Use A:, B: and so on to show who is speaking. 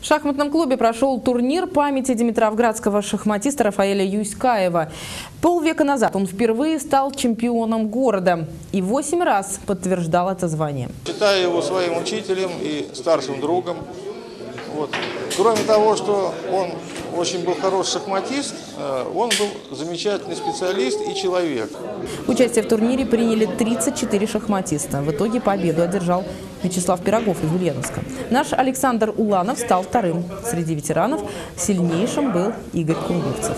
A: В шахматном клубе прошел турнир памяти димитровградского шахматиста Рафаэля Юськаева. Полвека назад он впервые стал чемпионом города и восемь раз подтверждал это звание.
B: Считаю его своим учителем и старшим другом. Вот. Кроме того, что он очень был хороший шахматист, э, он был замечательный специалист и человек.
A: Участие в турнире приняли 34 шахматиста. В итоге победу одержал Вячеслав Пирогов из Ульяновска. Наш Александр Уланов стал вторым. Среди ветеранов сильнейшим был Игорь Кунгурцев.